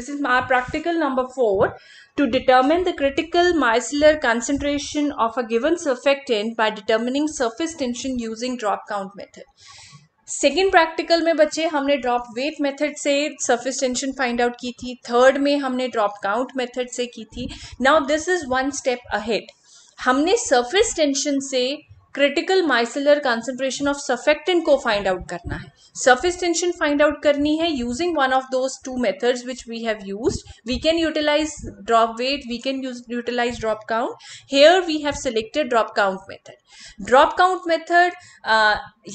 this is our practical number 4 to determine the critical micellar concentration of a given surfactant by determining surface tension using drop count method second practical में बच्चे हमने drop weight method से surface tension find out की थी third में हमने drop count method से की थी now this is one step ahead हमने सरफेस टेंशन से critical micellar concentration of surfactant को फाइंड आउट करना है सर्फेस टेंशन फाइंड आउट करनी है using one of those two methods which we have use we can utilise drop weight we can utilise drop count here we have selected drop count method drop count method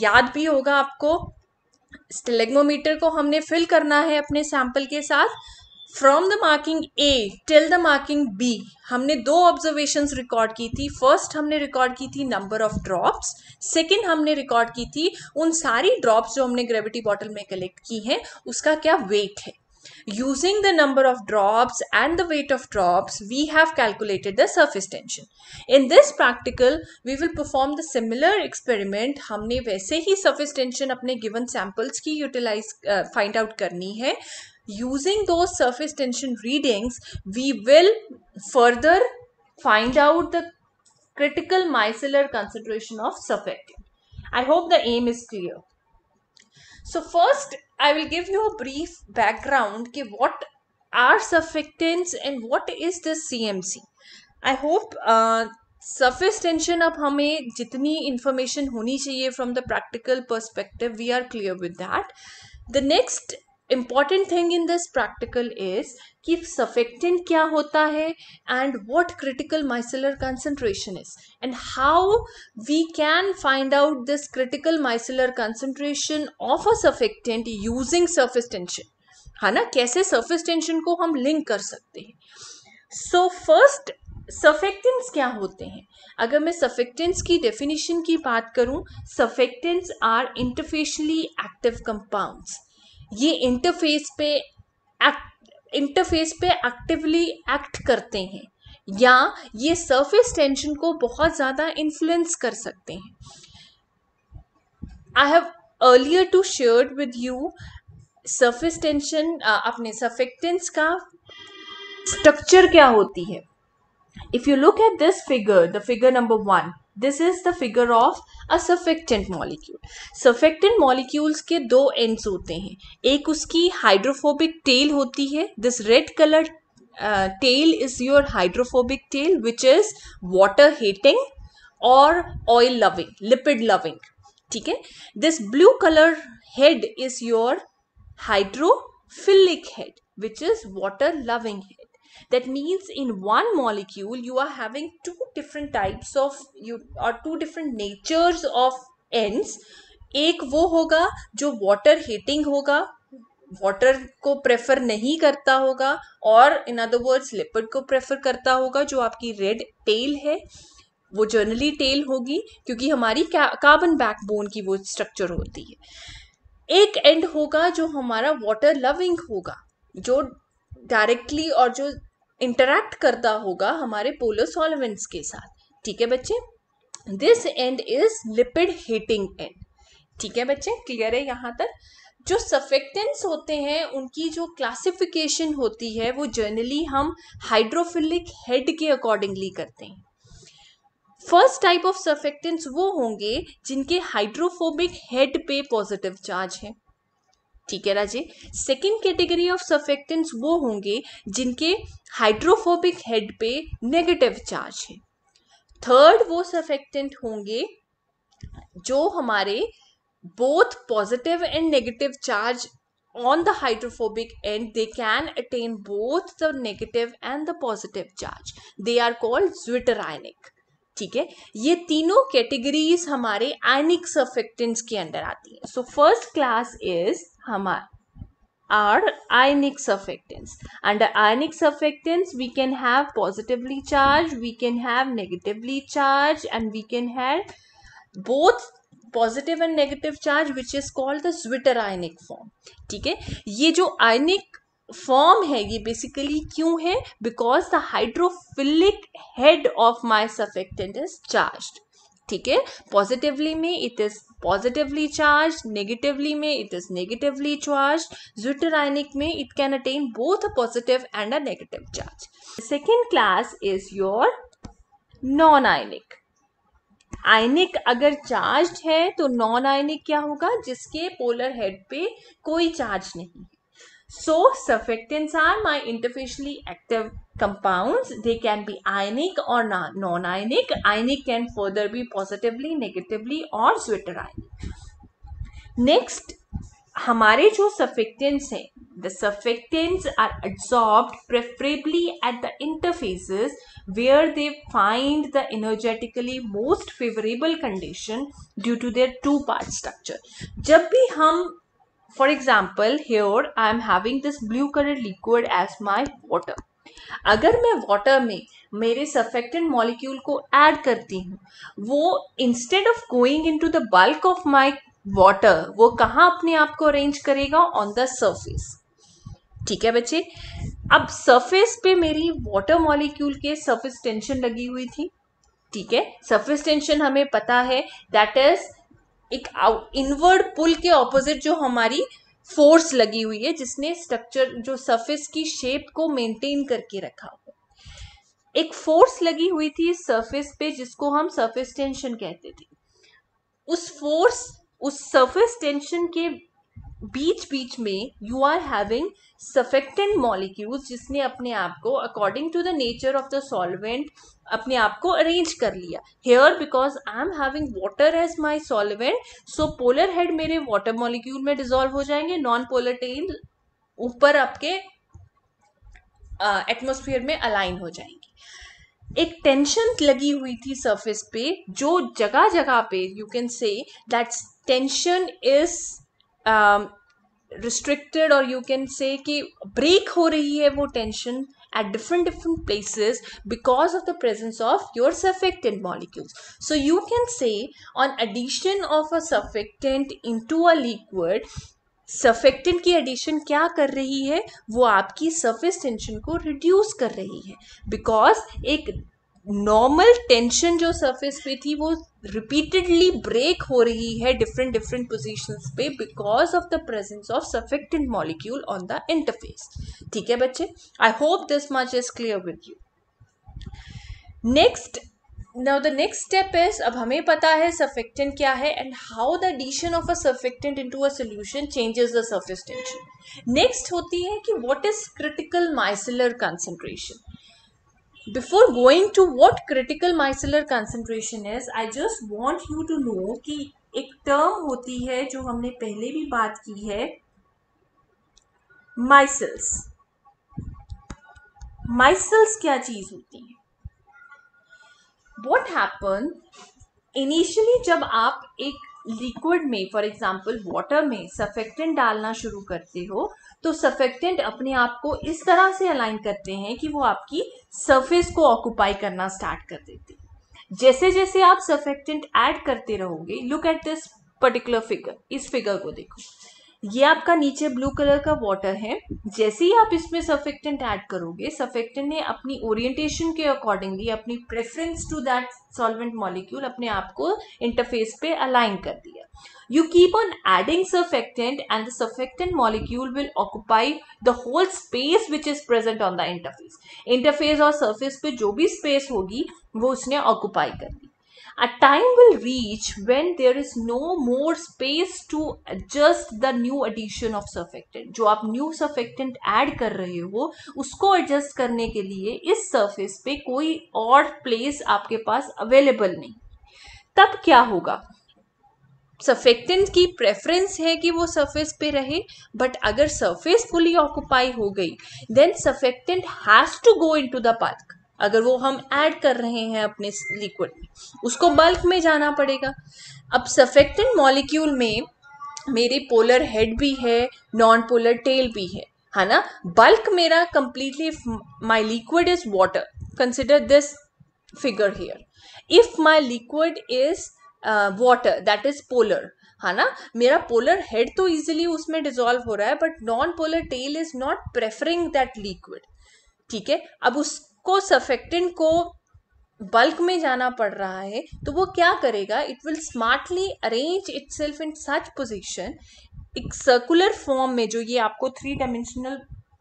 याद भी होगा आपको. स्टेलेग्मोमीटर को हमने fill करना है अपने sample के साथ. From the marking A till the marking B हमने दो ऑब्जर्वेशंस रिकॉर्ड की थी। फ़र्स्ट हमने रिकॉर्ड की थी नंबर ऑफ़ ड्रॉप्स सेकेंड हमने रिकॉर्ड की थी उन सारी ड्रॉप्स जो हमने ग्रेविटी बॉटल में कलेक्ट की हैं, उसका क्या वेट है। Using the number of drops and the weight of drops, we have calculated the surface tension. In this practical, we will perform the similar experiment. हमने वैसे ही surface tension अपने given samples की utilize uh, find out करनी है using those surface tension readings, we will further find out the critical micellar concentration of surfactant. I hope the aim is clear. So first, I will give you a brief background कि what are surfactants and what is this CMC. I hope uh, surface tension अब हमें जितनी information होनी चाहिए from the practical perspective we are clear with that. The next important thing in this practical is कि surfactant क्या होता है and what critical micellar concentration is and how we can find out this critical micellar concentration of a surfactant using surface tension है ना? कैसे surface tension को हम link कर सकते हैं? सो फ़र्स्ट सफेक्टेंट्स क्या होते हैं? अगर मैं सफेक्टेंट्स की डेफिनेशन की बात करूँ surfactants are interfacially active compounds ये इंटरफेस पे एक्ट इंटरफेस पे एक्टिवली एक्ट करते हैं, या ये सरफेस टेंशन को बहुत ज़्यादा इन्फ्लुएंस कर सकते हैं। I have earlier to share with you surface tension अपने सफेक्टेंस का स्ट्रक्चर क्या होती है। If you look at this figure the figure number one this is the figure of a surfactant molecule surfactant molecules के दो ends होते हैं। एक उसकी हाइड्रोफोबिक टेल होती है। This red colour tail is your hydrophobic tail which is water hating और oil loving lipid loving ठीक है? This blue colour head is your hydrophilic head which is water loving head that means in one molecule, you are having two different types of, you, or two different natures of ends. एक वो होगा जो water hating होगा water को prefer नहीं करता होगा, और इन अदर वर्ड्स लिपिड को प्रेफर करता होगा, जो आपकी रेड टेल है, वो जर्नली टेल होगी, क्योंकि हमारी कार्बन बैकबोन की वो स्ट्रक्चर होती है। एक एंड होगा जो हमारा वाटर लविंग होगा, जो डायरेक्टली और जो इंटरैक्ट करता होगा हमारे पोलर सॉल्वेंट्स के साथ। ठीक है बच्चे? This end is lipid hating and ठीक है बच्चे? क्लियर है यहाँ तक? जो सफेक्टेंट्स होते हैं, उनकी जो क्लासिफिकेशन होती है, वो जनरली हम हाइड्रोफिलिक हेड के अकॉर्डिंगली करते हैं। फ़र्स्ट टाइप ऑफ़ सफेक्टेंट्स वो होंगे जिनके हाइड्रोफोबिक हेड पे पॉजिटिव चार्ज है। ठीक है Raje? Second category of surfactants वो होंगे जिनके हाइड्रोफोबिक हेड पे नेगेटिव चार्ज है। थर्ड वो सफेक्टेंट होंगे जो हमारे both positive and negative charge on the hydrophobic end they can attain both the negative and the positive charge they are called zwitterionic ठीक है? ये तीनों कैटेगरीज हमारे आयनिक सर्फेक्टेंट्स के अंदर आती है। सो फ़र्स्ट क्लास इज़ हमारे are ionic surfactants under ionic surfactants we can have positively charge we can have negatively charge and we can have both positive and negative charge which is called the zwitter ionic form ठीक है? ये जो ionic form है ये basically क्यों है? Because the hydrophilic head of my surfactant is charge ठीक है? पॉजिटिवली में it is positively charge negatively में it is negatively charge zwitterionic में it can attain both a positive and a negative charge second class is your non ionic ionic अगर charge है तो non ionic क्या होगा? जिसके polar head पे कोई चार्ज नहीं। So surfactants are my interfacially active compounds. They can be ionic or non-ionic. Ionic can further be positively, negatively or zwitterionic. Next, हमारे जो surfactants हैं the surfactants are absorbed preferably at the interfaces where they find the energetically most favorable condition due to their two part structure जब भी हम for example, here I am having this blue colored liquid as my water. अगर मैं water में मेरे surfactant molecule को add करती हूँ, वो instead of going into the bulk of my water वो कहाँ अपने आप को अरेंज करेगा? ऑन द सरफेस ठीक है बच्चे? अब सरफेस पे मेरी वाटर मॉलिक्यूल के सरफेस टेंशन लगी हुई थी। ठीक है? सरफेस टेंशन हमें पता है दैट इज़ एक इनवर्ड पुल के ऑपोजिट जो हमारी फोर्स लगी हुई है, जिसने स्ट्रक्चर जो सरफेस की शेप को मेंटेन करके रखा हो। एक फोर्स लगी हुई थी सरफेस पे, जिसको हम सरफेस टेंशन कहते थे। उस फोर्स उस सरफेस टेंशन के बीच बीच में you are having surfactant molecules जिसने अपने आप को according to the nature of the solvent अपने आप को अरेंज कर लिया। Here because I am having water as my solvent so polar head मेरे वाटर मॉलिक्यूल में डिजोल्व हो जाएँगे। नॉन पोलर टेल ऊपर आपके एटमोस्फियर uh, में अलाइन हो जाएँगे। एक टेंशन लगी हुई थी सरफेस पे जो जगह जगह पे you can say that tension is restricted और यू कैन से कि ब्रेक हो रही है वो tension at different different places because of the presence of your surfactant molecules so you can say on addition of a surfactant into a liquid surfactant की addition क्या कर रही है? वो आपकी सर्फेस टेंशन को रिड्यूस कर रही है बिकॉज़ एक नॉर्मल टेंशन जो सरफेस पे थी, वो रिपीटेडली ब्रेक हो रही है डिफरेंट डिफरेंट पोजीशंस पे because of the presence of surfactant molecule on the interface ठीक है बच्चे? I hope this much is clear with you next now the next step is अब हमें पता है सफेक्टेंट क्या है and how the addition of a surfactant into a solution changes the surface tension next होती है कि what is critical micellar concentration before going to what critical micellar concentration is, i just want you to know कि एक term होती है जो हमने पहले भी बात की है माइसल्स माइसल्स क्या चीज़ होती है? वॉट हैपन इनिशियली जब आप एक लिक्विड में फॉर एग्ज़ाम्पल वाटर में सफेक्टेंट डालना शुरू करते हो तो सफेक्टेंट अपने आप को इस तरह से अलाइन करते हैं कि वो आपकी सरफेस को ऑक्यूपाई करना स्टार्ट कर देते हैं। जैसे जैसे आप सफेक्टेंट ऐड करते रहोगे look at this particular figure इस फिगर को देखो। ये आपका नीचे ब्लू कलर का वाटर है। जैसे ही आप इसमें सफेक्टेंट ऐड करोगे सफेक्टेंट ने अपनी ओरिएंटेशन के अकॉर्डिंगली अपनी preference to that solvent molecule अपने आप को इंटरफेस पे अलाइन कर दिया। You keep on adding surfactant and the surfactant molecule will occupy the whole space which is present on the interface. Interface और surface पे जो भी space होगी वो उसने occupy कर ली A time will reach when there is no more space to adjust the new addition of surfactant. जो आप new surfactant add कर रहे हो उसको adjust करने के लिए इस surface पे कोई और place आपके पास available नहीं तब क्या होगा सफेक्टेंट की प्रेफरेंस है कि वो सरफेस पे रहे बट अगर सरफेस फुली ऑक्यूपाई हो गई then surfactant has to go into the bulk अगर वो हम ऐड कर रहे हैं अपने लिक्विड में, उसको बल्क में जाना पड़ेगा। अब सफेक्टेंट मॉलिक्यूल में मेरे पोलर हेड भी है नॉन पोलर टेल भी है है ना? बल्क मेरा completely my liquid is water consider this figure here if my liquid is water that is polar है ना? मेरा पोलर हेड तो इजिली उसमें डिजोल्व हो रहा है but non polar tail is not preferring that liquid ठीक है? अब उसको सफेक्टेंट को बल्क में जाना पड़ रहा है तो वो क्या करेगा? It will smartly arrange itself in such position एक सर्कुलर फॉर्म में, जो ये आपको थ्री डायमेंशनल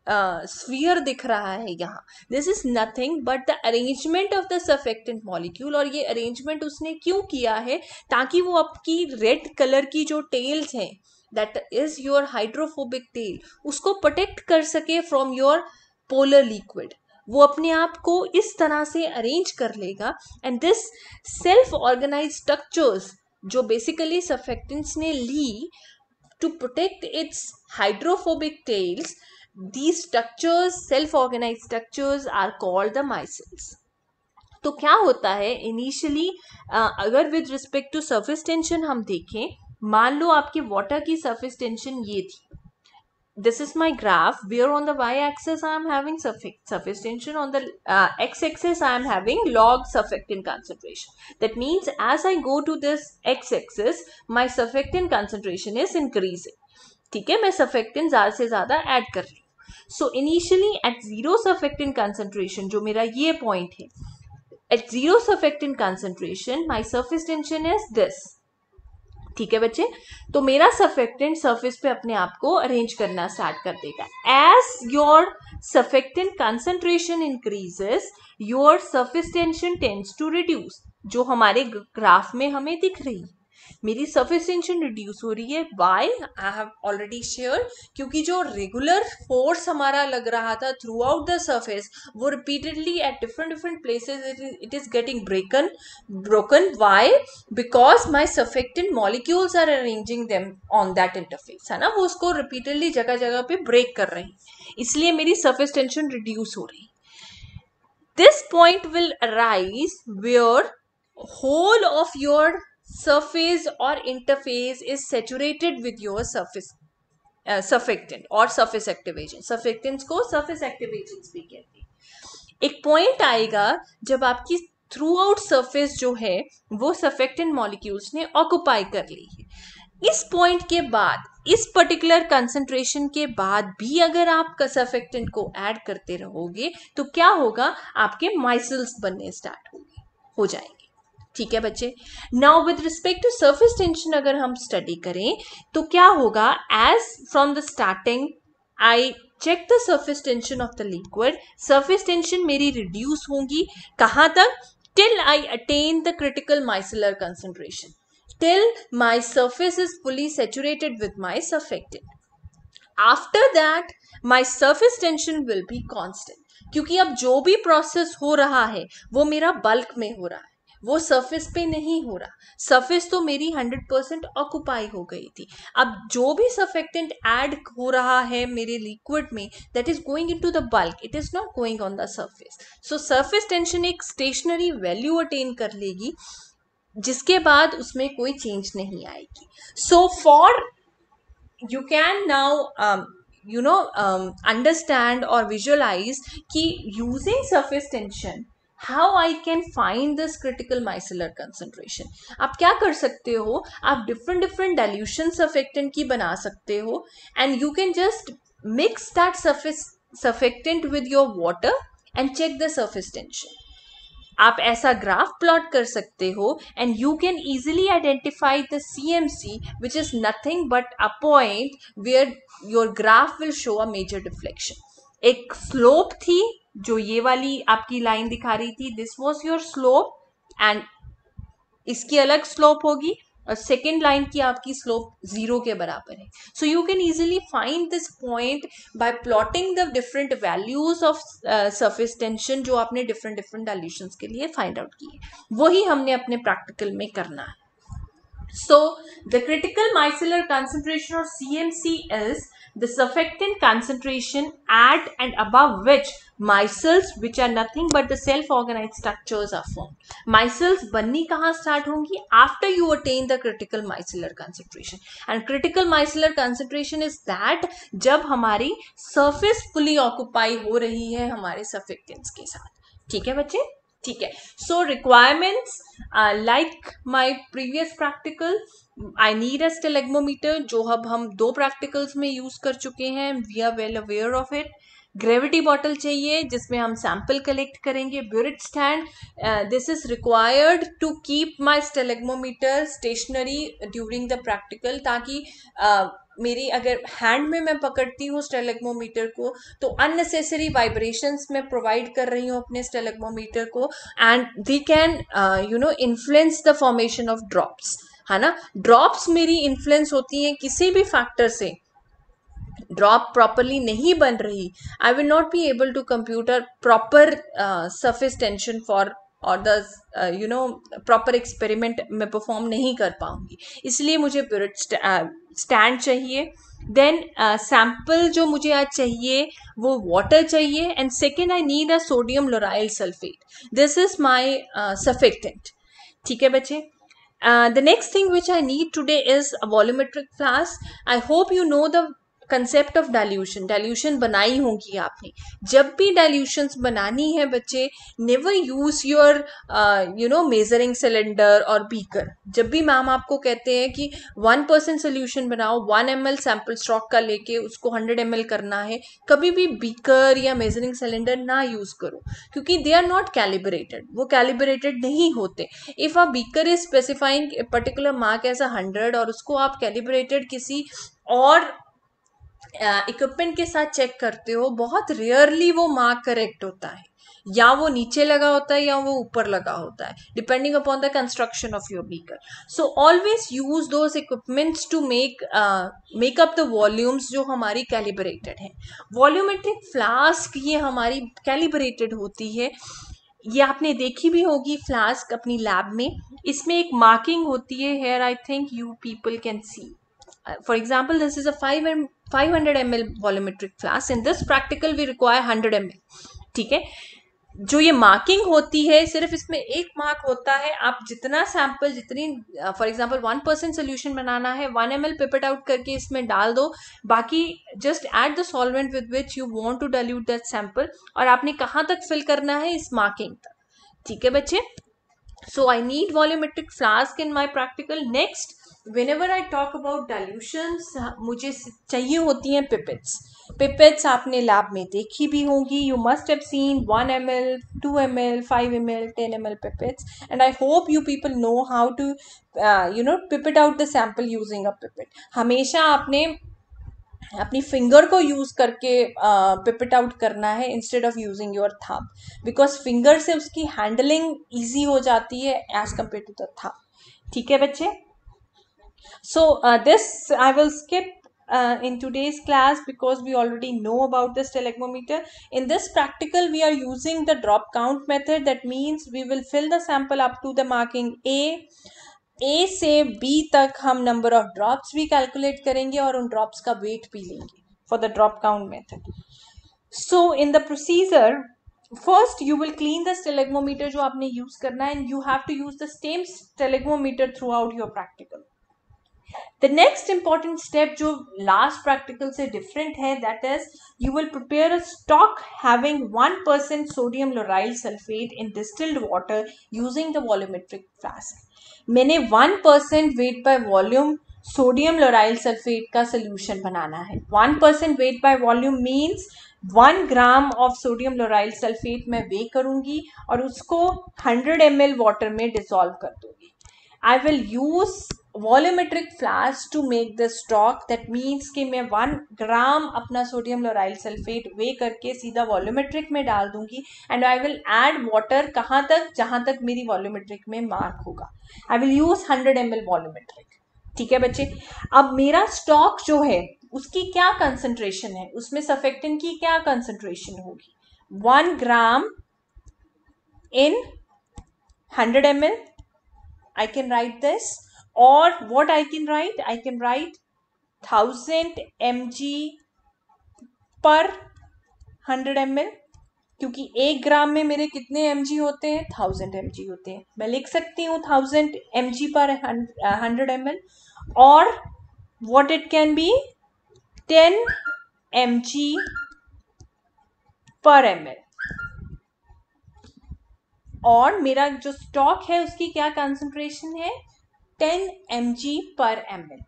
स्फीयर दिख रहा है यहाँ। This is nothing but the arrangement of the surfactant molecule और ये अरेंजमेंट उसने क्यों किया है ताकि वो आपकी रेड कलर की जो टेल्स हैं that is your hydrophobic tail उसको प्रोटेक्ट कर सके फ्रॉम योर पोलर लिक्विड वो अपने आप को इस तरह से अरेंज कर लेगा and this self organize structures जो बेसिकली सफेक्टेंट्स ने ली to protect its hydrophobic tails these structures self organized structures are called the micelles तो क्या होता है इनिशियली अगर with respect to surface tension हम देखें मान लो आपके वाटर की सरफेस टेंशन ये थी this is my graph where on the y-axis I am having surface tension on the uh, x-axis I am having log surfactant concentration that means as I go to this x-axis my surfactant concentration is increasing ठीक है मैं surfactant ज़्यादा से ज़्यादा add कर रही so initially at zero surfactant concentration जो मेरा ये पॉइंट है at zero surfactant concentration my surface tension is this ठीक है बच्चे? तो मेरा सफेक्टेंट सरफेस पे अपने आप को अरेंज करना स्टार्ट कर देगा. As your surfactant concentration increases your surface tension tends to reduce जो हमारे ग्राफ में हमें दिख रही. है मेरी सर्फेस टेंशन रिड्यूस हो रही है. Why I have already share क्योंकि जो रेगुलर फोर्स हमारा लग रहा था थ्रू आउट द सर्फेस वो repeatedly at different different places it is getting broken broken why because my surfactant molecules are arranging them on that interface है ना? वो उसको रिपीटेडली जगह जगह पे ब्रेक कर रहे हैं. इसलिए मेरी सर्फेस टेंशन रिड्यूस हो रही है. This point will arise where whole of your or interface is saturated with your surface uh, surfactant or surface active agent surfactants को surface active agents भी कहते हैं। एक पॉइंट आएगा जब आपकी थ्रू आउट सर्फेस जो है वो सफेक्टेंट मॉलिक्यूल्स ने ऑक्यूपाई कर ली है। इस पॉइंट के बाद इस पर्टिकुलर कंसंट्रेशन के बाद भी अगर आप सफेक्टेंट को ऐड करते रहोगे तो क्या होगा? आपके माइसल्स बनने स्टार्ट होंगे हो जाएँगे। ठीक है बच्चे? Now with respect to surface tension अगर हम स्टडी करें तो क्या होगा? As from the starting I check the surface tension of the liquid surface tension मेरी रिड्यूस होंगी। कहाँ तक? Till I attain the critical micellar concentration till my surface is fully saturated with my surfactant. After that my surface tension will be constant क्योंकि अब जो भी process हो रहा है, वो मेरा बल्क में हो रहा है। वो सरफेस पे नहीं हो रहा। सरफेस तो मेरी हंड्रेड परसेंट ऑक्यूपाई हो गई थी। अब जो भी सफेक्टेंट ऐड हो रहा है मेरे लिक्विड में that is going into the bulk it is not going on the surface so surface tension एक स्टेशनरी वैल्यू अटेन कर लेगी, जिसके बाद उसमें कोई चेंज नहीं आएगी। So for you can now you know understand और विजुअलाइज कि using surface tension how I can find this critical micellar concentration आप क्या कर सकते हो? आप डिफरेंट डिफरेंट डाइल्यूशन सफेक्टेंट की बना सकते हो and you can just mix that surface, surfactant with your water and check the surface tension. आप ऐसा ग्राफ प्लॉट कर सकते हो and you can easily identify the C M C which is nothing but a point where your graph will show a major deflection एक slope थी जो ये वाली आपकी लाइन दिखा रही थी this was your slope and इसकी अलग स्लोप होगी और सेकेंड लाइन की आपकी स्लोप ज़ीरो के बराबर है। So you can easily find this point by plotting the different values of surface tension जो आपने डिफरेंट डिफरेंट डाइल्यूशन के लिए फाइंड आउट किए। वही हमने अपने प्रैक्टिकल में करना है। द क्रिटिकल माइसिलर कंसेंट्रेशन और C M C is the surfactant concentration at and above which micelles which are nothing but the self-organized structures are formed. Micelles बननी कहाँ start होंगी after you attain the critical micellar concentration and critical micellar concentration is that जब हमारी surface fully occupy हो रही है हमारे surfactants के साथ ठीक है बच्चे ठीक है। So requirements like my previous practical I need a stalagmometer जो अब हम दो प्रैक्टिकल्स में यूज़ कर चुके हैं we are well aware of it gravity bottle चाहिए जिसमें हम सैंपल कलेक्ट करेंगे burette stand this is required to keep my stalagmometer stationary during the practical ताकि uh, मेरी अगर हैंड में मैं पकड़ती हूँ स्टेलेग्मोमीटर को तो अननेसेसरी वाइब्रेशंस मैं प्रोवाइड कर रही हूँ अपने स्टेलेग्मोमीटर को and they can you know influence the formation of drops है ना? ड्रॉप्स मेरी इन्फ्लुएंस होती हैं किसी भी फैक्टर से ड्रॉप प्रॉपरली नहीं बन रही I will not be able to computer proper surface tension for और the you know proper experiment में परफॉर्म नहीं कर पाऊँगी। इसलिए मुझे स्टैंड चाहिए। देन सैंपल जो मुझे आज चाहिए, वो वाटर चाहिए। And second I need a sodium lauryl sulphate this is my surfactant ठीक है बच्चे? The next thing which I need today is a volumetric flask I hope you know the concept of dilution dilution बनाई होगी आपने। जब भी dilutions बनानी है बच्चे never use your you know measuring cylinder और बीकर जब भी मैम आपको कहते हैं कि वन परसेंट सोल्यूशन बनाओ one M L sample stock का लेके उसको हंड्रेड एम एल करना है, कभी भी बीकर या मेजरिंग सिलेंडर ना यूज़ करो। क्योंकि दे आर नॉट कैलिब्रेटेड वो कैलिब्रेटेड नहीं होते। If a beaker is specifying particular mark as a hundred और उसको आप कैलिब्रेटेड किसी और इक्विपमेंट के साथ चेक करते हो, बहुत रेयरली वो मार्क करेक्ट होता है। या वो नीचे लगा होता है या वो ऊपर लगा होता है depending upon the construction of your beaker so always use those equipments to make make up the volumes जो हमारी कैलिब्रेटेड है। वॉल्यूमेट्रिक फ्लास्क ये हमारी कैलिब्रेटेड होती है। ये आपने देखी भी होगी फ्लास्क अपनी लैब में। इसमें एक मार्किंग होती है here I think you people can see for example, this is a 5 and 500 ml volumetric flask in this practical, we require 100 ml ठीक है? जो ये मार्किंग होती है, सिर्फ़ इसमें एक मार्क होता है। आप जितना सैंपल जितनी for example one percent solution बनाना है one M L pipette out करके इसमें डाल दो। बाकी just add the solvent with which you want to dilute that sample और आपने कहाँ तक फिल करना है? इस मार्किंग तक। ठीक है बच्चे? So I need volumetric flask in my practical next whenever I talk about dilutions मुझे चाहिए होती हैं पिपेट्स पिपेट्स आपने लैब में देखी भी होंगी। Seen one M L two M L five M L ten M L pipettes and I hope you people know how to you know pipette out the sample using a pipette हमेशा आपने अपनी finger को use करके pipette out करना है instead of using your thumb because finger से उसकी handling easy हो जाती है as compare to the thumb ठीक है बच्चे? So uh, this I will skip uh, in today's class because we already know about the stalagmometer. In this practical, we are using the drop count method. That means we will fill the sample up to the marking A. A से B तक हम number of drops भी calculate करेंगे और उन drops का weight भी लेंगे for the drop count method. So in the procedure, first you will clean the stalagmometer जो आपने use करना है and you have to use the same stalagmometer throughout your practical. The next important step जो last practical से different है that is you will prepare a stock having one percent sodium lauryl sulphate in distilled water using the volumetric flask मैंने one percent weight by volume sodium lauryl sulphate का solution बनाना है। One percent weight by volume means one gram of sodium lauryl sulphate मैं weigh करूँगी और उसको hundred M L water में dissolve कर दूँगी। I will use volumetric flask to make the stock that means कि मैं वन ग्राम अपना सोडियम लोराइल सल्फेट वे करके सीधा वॉल्यूमेट्रिक में डाल दूँगी। And I will add water कहाँ तक? जहाँ तक मेरी वॉल्यूमेट्रिक में मार्क होगा। I will use hundred M L volumetric ठीक है बच्चे? अब मेरा स्टॉक जो है, उसकी क्या कंसेंट्रेशन है? उसमें सफेक्टिन की क्या कंसेंट्रेशन होगी? One gram in hundred M L I can write this or what I can write? I can write 1000 mg पर 100 ml क्योंकि एक ग्राम में मेरे कितने एम होते हैं? थाउज़ेंड एम होते हैं। मैं लिख सकती हूँ thousand M per hundred M और what it can be ten M per M और मेरा जो स्टॉक है, उसकी क्या कंसंट्रेशन है? 10 mg per ml.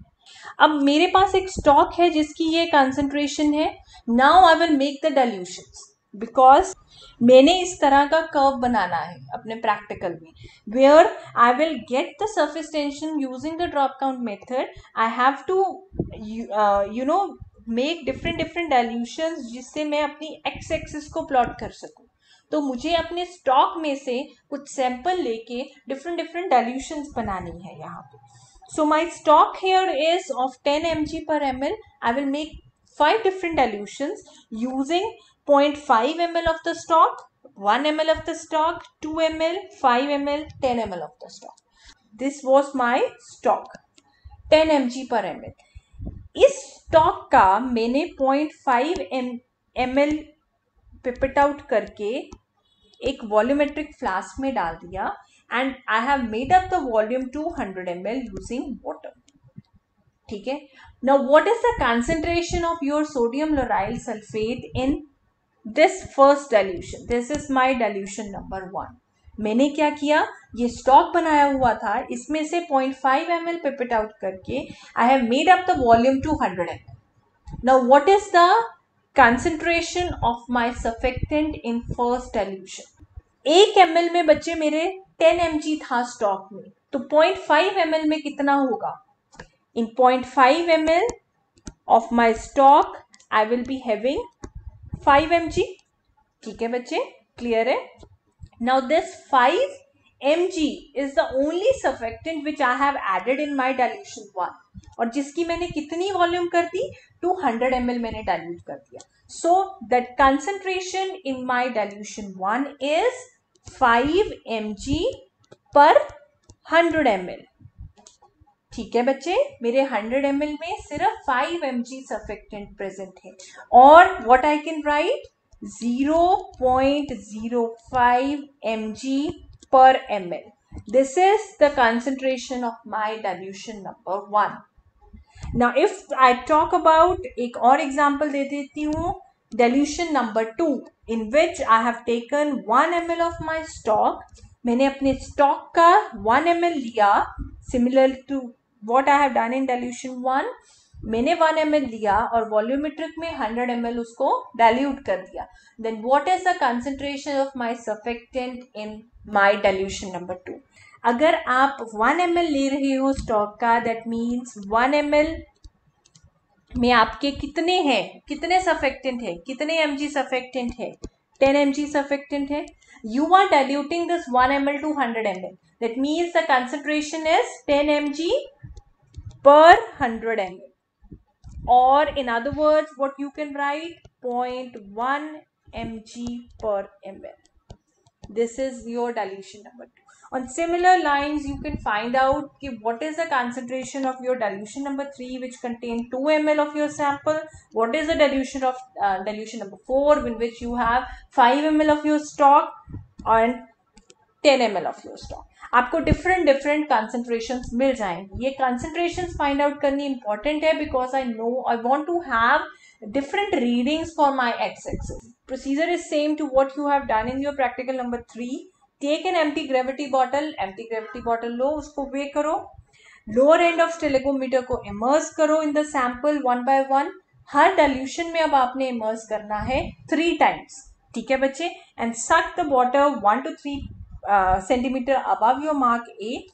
अब मेरे पास एक स्टॉक है जिसकी ये कंसंट्रेशन है. Now I will make the dilution because मैंने इस तरह का कर्व बनाना है अपने प्रैक्टिकल में. Where I will get the surface tension using the drop count method I have to you know make different different dilution जिससे मैं अपनी एक्स एक्सिस को प्लॉट कर सकूँ. तो मुझे अपने स्टॉक में से कुछ सैंपल लेके डिफरेंट डिफरेंट डायल्यूशन बनानी है यहाँ पे। So my stock here is of ten M G per M L I will make five different dilution using point five M L of the stock one M L of the stock two M L five M L ten M L of the stock this was my stock ten M G per M L इस stock का मैंने point five M M L pipette out करके एक volumetric flask में डाल दिया। And I have made up the volume 200 M L using water ठीक है? Now what is the concentration of your sodium lauryl sulphate in this first dilution this is my dilution number one मैंने क्या किया? ये stock बनाया हुआ था। इसमें से 0.5 five M L pipette out करके I have made up the volume 200 hundred M L now what is the concentration of my surfactant in first dilution एक एमएल में बच्चे मेरे 10 एम था स्टॉक में। तो 0.5 फाइव एमएल में कितना होगा? In 0.5 five ML of my stock I will be having 5 mg ठीक है बच्चे? क्लियर है? Now this 5 mg is the only surfactant which I have added in my dilution 1 और जिसकी मैंने कितनी वॉल्यूम कर दी 200 ml मैंने डाइल्यूट कर दिया so that concentration in my dilution 1 is 5 mg per 100 ml ठीक है बच्चे मेरे 100 एम में सिर्फ़ 5 एम जी सफेक्टेंट प्रेजेंट है और what I can write 0.05 mg per ml this is the concentration of my dilution number one now if i talk about एक और example दे देती हूँ dilution number two in which i have taken 1 ml of my stock मैंने अपने stock का 1 ml लिया similar to what I have done in dilution one मैंने one M लिया और वॉल्यूमेट्रिक में हंड्रेड एमएल उसको डाइल्यूट कर दिया। Then what is the concentration of my surfactant in my dilution number two अगर आप वन एमएल ले रहे हो स्टॉक का दैट मीन्स वन एमएल में आपके कितने हैं? कितने सफेक्टेंट है? कितने एम जी सफेक्टेंट है? टेन एम जी सफेक्टेंट है? You are diluting this 1 ml to 100 ml that means the concentration is 10 mg per 100 ml or in other words what you can write 0.1 mg per ml this is your dilution number two. On similar lines you can find out what is the concentration of your dilution number 3 which contain 2 ml of your sample. What is the dilution of uh, dilution number 4 in which you have 5 ml of your stock and 10 ml of your stock आपको different different concentration मिल जाएँगे। ये concentration find out करनी important है because I know I want to have different readings for my x-axis. Procedure is same to what you have done in your practical number three. Take an empty gravity bottle, empty gravity bottle लो उसको weigh करो। Lower end of स्टेलेगोमीटर को immerse करो in the sample one by one her dilution में अब आपने immerse करना है थ्री टाइम्स ठीक है बच्चे? And suck the water one two three centimetre above your mark ए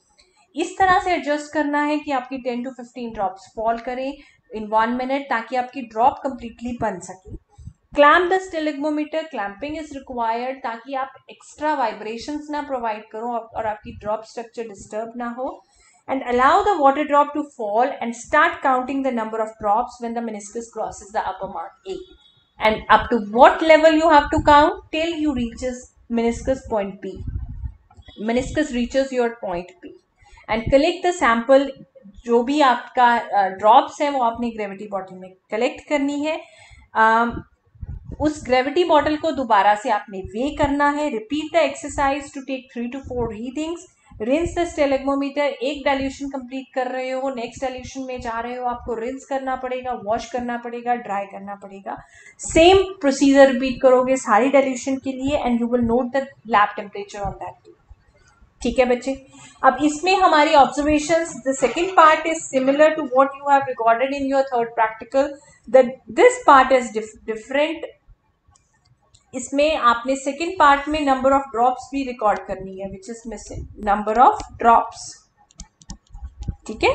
इस तरह से एडजस्ट करना है कि आपकी ten to fifteen drops fall करें इन वन मिनट ताकि आपकी ड्रॉप कंप्लीटली बन सके clamp the stalagmometer clamping is required ताकि आप एक्स्ट्रा वाइब्रेशंस ना प्रोवाइड करो और आपकी ड्रॉप स्ट्रक्चर डिस्टर्ब ना हो and allow the water drop to fall and start counting the number of drops when the meniscus crosses the upper mark A. And up to what level you have to count till you reaches meniscus point B. meniscus reaches your point P. And collect the sample जो भी आपका drops है वो आपने gravity bottle में collect करनी है। uh, उस ग्रेविटी बॉटल को दोबारा से आपने वे करना है। Repeat the exercise to take three to four readings rinse the stalagmometer एक डाइल्यूशन कंप्लीट कर रहे हो नेक्स्ट डाइल्यूशन में जा रहे हो आपको रिंस करना पड़ेगा वॉश करना पड़ेगा ड्राई करना पड़ेगा। सेम प्रोसीजर रिपीट करोगे सारी डाइल्यूशन के लिए and you will note the lab temperature on that ठीक है बच्चे? अब इसमें हमारी observation the second part is similar to what you have recorded in your third practical this part is different इसमें आपने सेकेंड पार्ट में नंबर ऑफ़ ड्रॉप्स भी रिकॉर्ड करनी है which is missing number of drops ठीक है?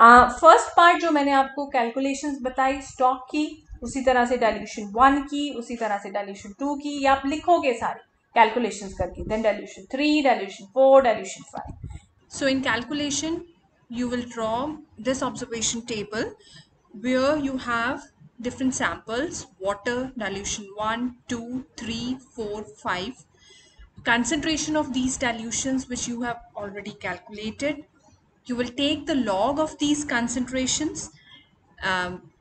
First part जो मैंने आपको कैलकुलेशंस बताई स्टॉक की, उसी तरह से डायल्यूशन वन की, उसी तरह से डायल्यूशन टू की, या आप लिखोगे सारी। calculations करके then dilution 3 dilution 4 dilution 5 so in calculation you will draw this observation table where you have different samples water dilution 1 2 3 4 5 concentration of these dilutions which you have already calculated you will take the log of these concentrations um,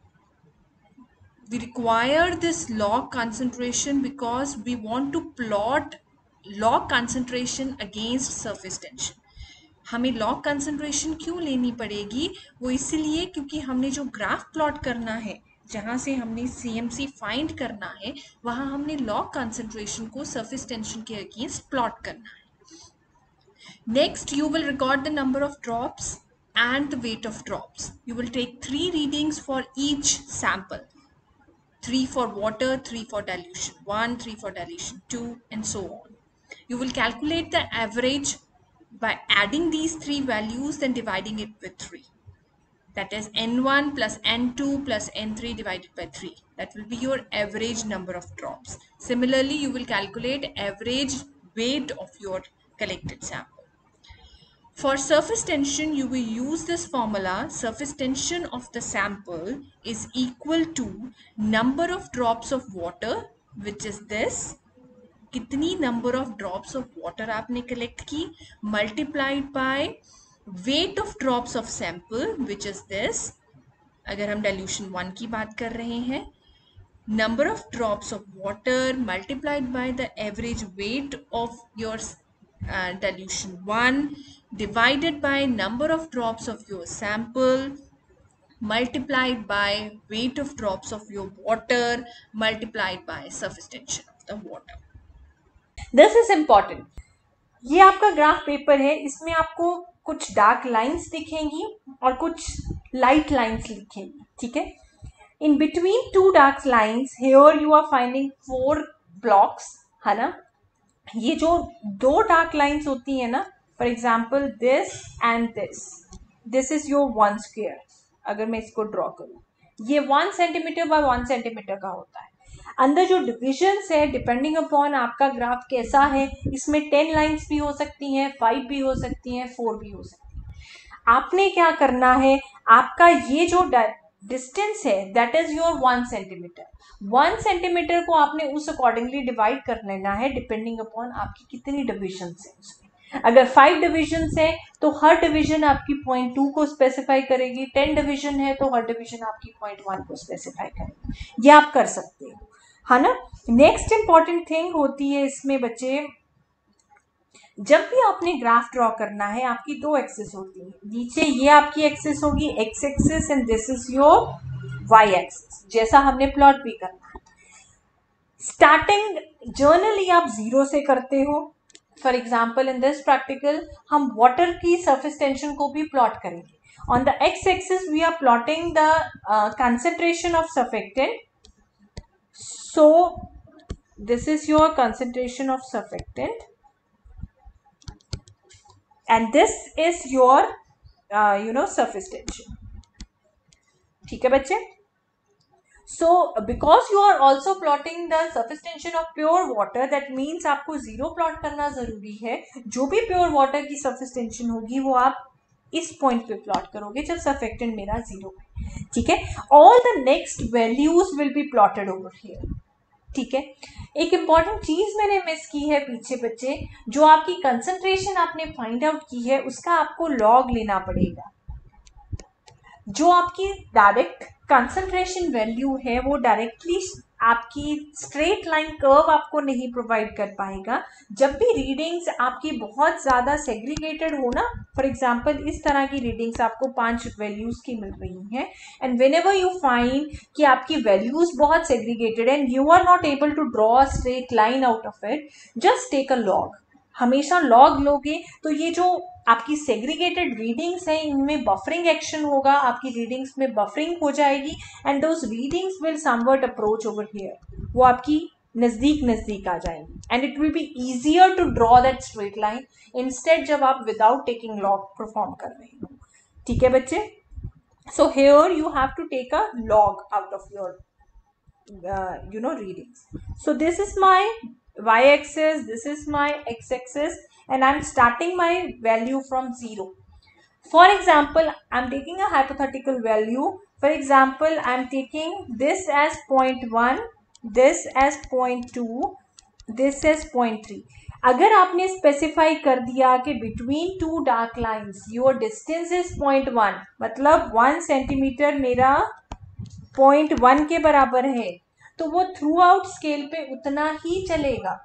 we require this log concentration because we want to plot log concentration against surface tension हमें log concentration क्यों लेनी पड़ेगी वो इसीलिए क्योंकि हमने जो graph plot करना है जहाँ से हमने सी एम सी फाइंड करना है वहाँ हमने लॉग कंसंट्रेशन को सरफेस टेंशन के अगेंस्ट प्लॉट करना है next you will record the number of drops and the weight of drops. You will take three readings for each sample. 3 for water, 3 for dilution 1, 3 for dilution 2 and so on. You will calculate the average by adding these three values then dividing it with 3. That is N1 plus N2 plus N3 divided by 3. That will be your average number of drops. Similarly, you will calculate average weight of your collected sample. For surface tension, you will use this formula. Surface tension of the sample is equal to number of drops of water, which is this. कितनी number of drops of water आपने collect की multiplied by weight of drops of sample, which is this. अगर हम dilution one की बात कर रहे हैं number of drops of water multiplied by the average weight of your uh, dilution 1 divided by number of drops of your sample multiplied by weight of drops of your water multiplied by surface tension of the water. This is important. ये आपका graph paper है इसमें आपको कुछ dark lines दिखेंगी और कुछ light lines लिखेंगी ठीक है in between two dark lines here you are finding four blocks है ना ये जो दो डार्क लाइंस होती है ना for example this and this this is your one square अगर मैं इसको ड्रॉ करूँ। ये one centimetre by one centimetre का होता है। अंदर जो डिविजन है डिपेंडिंग अपॉन आपका ग्राफ कैसा है, इसमें टेन लाइंस भी हो सकती हैं फाइव भी हो सकती हैं फोर भी हो सकती हैं। आपने क्या करना है? आपका ये जो डिस्टेंस है that is your one centimetre one centimetre को आपने उस अकॉर्डिंगली डिवाइड कर लेना है डिपेंडिंग अपॉन आपकी कितनी डिविजन है उसमें। अगर फाइव डिविजन है तो हर डिवीज़न आपकी पॉइंट टू को स्पेसिफाई करेगी टेन डिवीज़न है तो हर डिवीज़न आपकी पॉइंट वन को स्पेसिफाई करेगी। ये आप कर सकते हो, है ना? नेक्स्ट इंपॉर्टेंट थिंग होती है इसमें बच्चे, जब भी आपने ग्राफ ड्रॉ करना है, आपकी दो एक्सेस होती है। नीचे ये आपकी एक्सेस होगी X axis and this is your Y axis जैसा हमने प्लॉट भी करना है। स्टार्टिंग जर्नली आप ज़ीरो से करते हो for example in this practical हम वाटर की सर्फेस टेंशन को भी प्लॉट करेंगे। On the X axis we are plotting the concentration of surfactant so this is your concentration of surfactant and this is your uh, you know surface tension. ठीक है बच्चे? So because you are also plotting the surface tension of pure water that means आपको zero plot करना ज़रूरी है। जो भी pure water की सर्फेस टेंशन होगी, वो आप इस पॉइंट पे प्लॉट करोगे, जब सर्फेक्टेंट मेरा ज़ीरो है। ठीक है? All the next values will be plotted over here ठीक है? एक इंपॉर्टेंट चीज़ मैंने मिस की है पीछे बच्चे, जो आपकी कंसंट्रेशन आपने फाइंड आउट की है, उसका आपको लॉग लेना पड़ेगा। जो आपकी डायरेक्ट कंसंट्रेशन वैल्यू है, वो डायरेक्टली आपकी स्ट्रेट लाइन कर्व आपको नहीं प्रोवाइड कर पाएगा। जब भी रीडिंग्स आपकी बहुत ज़्यादा सेग्रीगेटेड हो ना फॉर एग्जांपल इस तरह की रीडिंग्स आपको पाँच वैल्यूज़ की मिल रही हैं। And whenever you find कि आपकी वैल्यूज़ बहुत segregated and you are not able to draw straight line out of it just take a log हमेशा लॉग लोगे तो ये जो आपकी सेग्रीगेटेड रीडिंग्स हैं, इनमें बफरिंग एक्शन होगा, आपकी रीडिंग्स में बफरिंग हो जाएगी and those readings will somewhat approach over here वो आपकी नज़दीक नज़दीक आ जाएँगी. And it will be easier to draw that straight line instead जब आप विदाउट टेकिंग लॉग परफॉर्म कर रहे हो. ठीक है बच्चे? So here you have to take a log out of your you know, readings. So this is my y-axis this is my x-axis and i'm starting my value from 0 for example i'm taking a hypothetical value for example i'm taking this as 0.1 this as point two this as point three अगर आपने specify कर दिया कि between two dark lines your distance is point one मतलब one centimetre मेरा point one के बराबर है तो वो थ्रू आउट स्केल पे उतना ही चलेगा।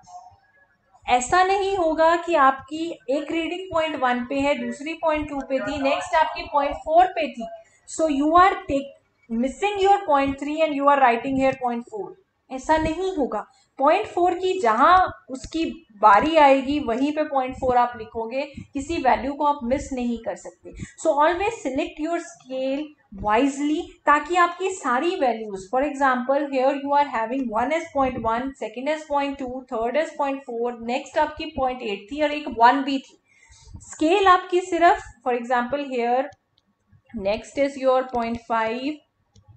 ऐसा नहीं होगा कि आपकी एक रीडिंग पॉइंट वन पे है, दूसरी पॉइंट टू पे थी नेक्स्ट आपकी पॉइंट फोर पे थी। So you are take missing your point three and you are writing here point four ऐसा नहीं होगा। पॉइंट फोर की जहाँ उसकी बारी आएगी, वहीं पे पॉइंट फोर आप लिखोगे, किसी वैल्यू को आप मिस नहीं कर सकते। So always select your scale wisely ताकि आपकी सारी values for example here you are having one S point one second S point two third S point four next आपकी पॉइंट एट थी और एक वन भी थी। स्केल आपकी सिर्फ़ for example here next is your point five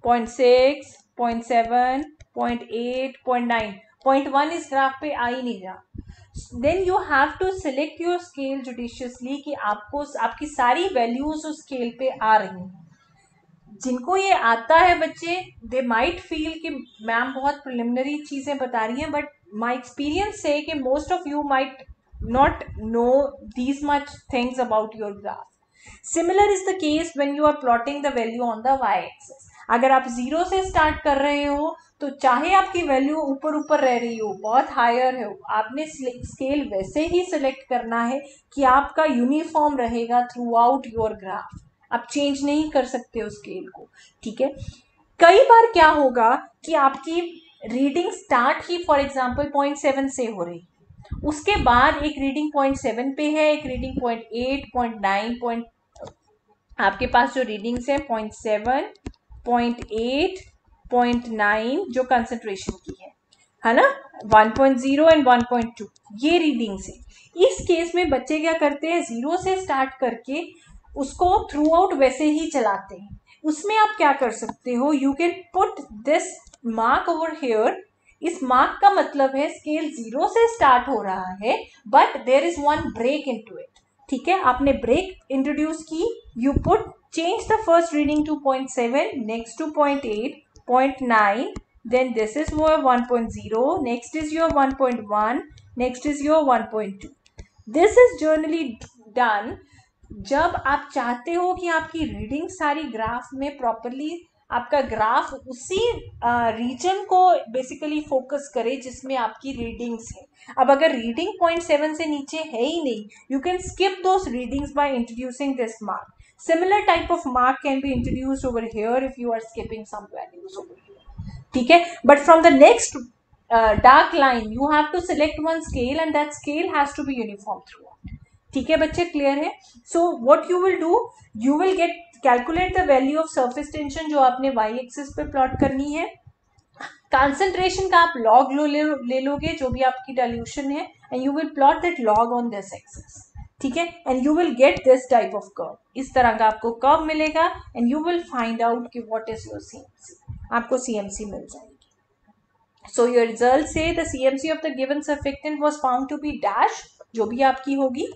point six point seven point eight point nine point one इस graph पे आ ही नहीं रहा then you have to select your scale judiciously कि आपको आपकी सारी वैल्यूज़ उस स्केल पे आ रही हैं। जिनको ये आता है बच्चे दे माइट फील कि मैम बहुत प्रिलिमिनरी चीज़ें बता रही हैं बट माई एक्सपीरियंस से कि most of you might not know these much things about your graph similar is the case when you are plotting the value on the Y axis अगर आप zero से start कर रहे हो तो चाहे आपकी वैल्यू ऊपर ऊपर रह रही हो, बहुत हायर है, आपने स्केल वैसे ही सिलेक्ट करना है कि आपका यूनिफॉर्म रहेगा थ्रू आउट योर ग्राफ आप चेंज नहीं कर सकते हो स्केल को, ठीक है? कई बार क्या होगा कि आपकी रीडिंग स्टार्ट ही फॉर एग्ज़ाम्पल पॉइंट सेवन से हो रही उसके बाद एक रीडिंग पॉइंट सेवन पे है, एक reading point eight point nine point आपके पास जो रीडिंग्स है point seven point eight point nine जो कंसेंट्रेशन की है है ना? 1.0 एंड 1.2 ये रीडिंग से। इस केस में बच्चे क्या करते हैं? ज़ीरो से स्टार्ट करके उसको थ्रू आउट वैसे ही चलाते हैं। उसमें आप क्या कर सकते हो? You can put this mark over here इस मार्क का मतलब है स्केल ज़ीरो से स्टार्ट हो रहा है but there is one break into it ठीक है? आपने ब्रेक इंट्रोड्यूस की। You put change the first reading to 0.7 next to 0.8 0.9 then this is your 1.0 next is your 1.1 next is your 1.2 this is generally done जब आप चाहते हो कि आपकी रीडिंग सारी ग्राफ में प्रॉपरली आपका ग्राफ उसी रीजन को बेसिकली फोकस करे जिसमें आपकी रीडिंग्स है। अब अगर रीडिंग पॉइंट सेवन से नीचे है ही नहीं you can skip those readings by introducing this mark similar type of mark can be introduced over here if you are skipping some values over ठीक है? But from the next dark line you have to select one scale and that scale has to be uniform through ठीक है बच्चे? Clear है? So what you will do you will get calculate the value of surface tension जो आपने Y axis पे plot करनी है. Concentration का आप लॉग ले लोगे जो भी आपकी डल्यूशन है and you will plot that log on this axis ठीक है? And you will get this type of curve इस तरह का आपको कर्व मिलेगा and you will find out कि व्हाट इज़ योर सीएमसी आपको सीएमसी मिल जाएगी. सो योर रिज़ल्ट से the CMC of the given surfactant was found to be dash जो भी आपकी होगी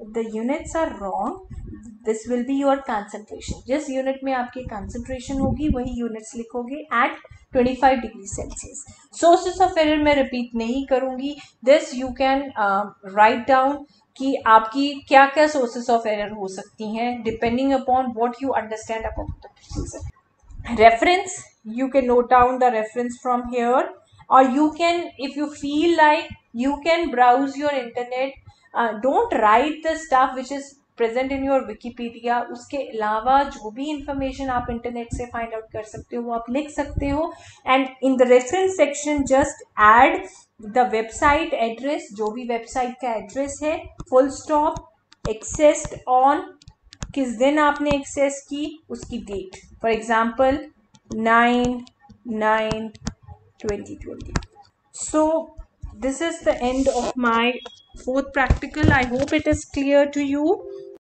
the units are wrong this will be your concentration जिस यूनिट में आपकी कंसंट्रेशन होगी, वही यूनिट्स लिखोगे at 25 degree Celsius sources of error मैं रिपीट नहीं करूँगी. This you can write down कि आपकी क्या क्या सोर्सेस ऑफ़ एरर हो सकती हैं depending upon what you understand about the reference you can note down the reference from here और you can if you feel like you can browse your internet don't write the stuff which is present in your Wikipedia उसके अलावा जो भी information आप internet से find out कर सकते हो वो आप लिख सकते हो and in the reference section just add the website address जो भी वेबसाइट का एड्रेस है फुल स्टॉप एक्सेस्ड ऑन किस दिन आपने एक्सेस की, उसकी date for example nine nine twenty twenty so this is the end of my fourth practical. I hope it is clear to you.